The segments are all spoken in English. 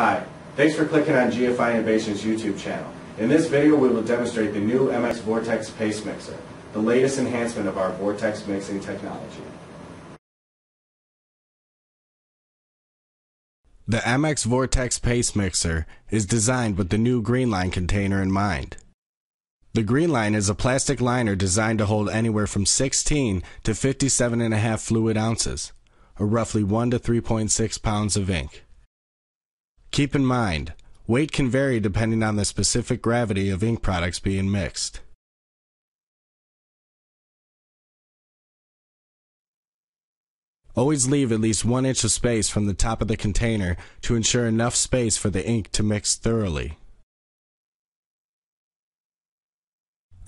Hi, thanks for clicking on GFI Innovations YouTube channel. In this video we will demonstrate the new MX Vortex Paste Mixer, the latest enhancement of our Vortex mixing technology. The MX Vortex Paste Mixer is designed with the new Greenline container in mind. The Greenline is a plastic liner designed to hold anywhere from 16 to 57.5 fluid ounces, or roughly 1 to 3.6 pounds of ink. Keep in mind, weight can vary depending on the specific gravity of ink products being mixed. Always leave at least one inch of space from the top of the container to ensure enough space for the ink to mix thoroughly.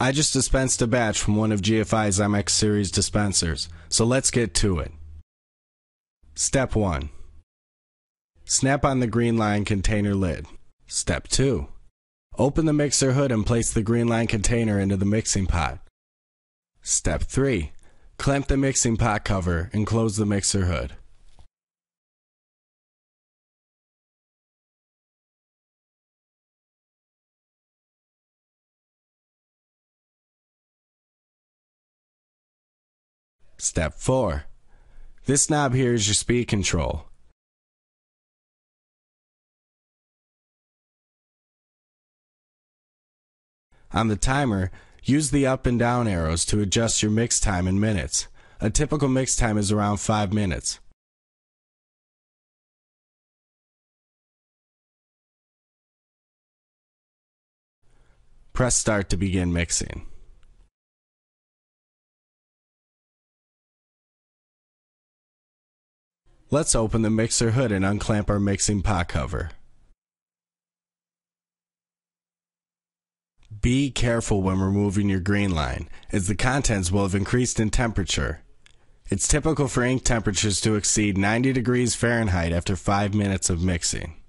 I just dispensed a batch from one of GFI's MX series dispensers, so let's get to it. Step 1. Snap on the Greenline container lid. Step 2. Open the mixer hood and place the Greenline container into the mixing pot. Step 3. Clamp the mixing pot cover and close the mixer hood. Step 4. This knob here is your speed control. On the timer, use the up and down arrows to adjust your mix time in minutes. A typical mix time is around 5 minutes. Press start to begin mixing. Let's open the mixer hood and unclamp our mixing pot cover. Be careful when removing your Greenline, as the contents will have increased in temperature. It's typical for ink temperatures to exceed 90 degrees Fahrenheit after 5 minutes of mixing.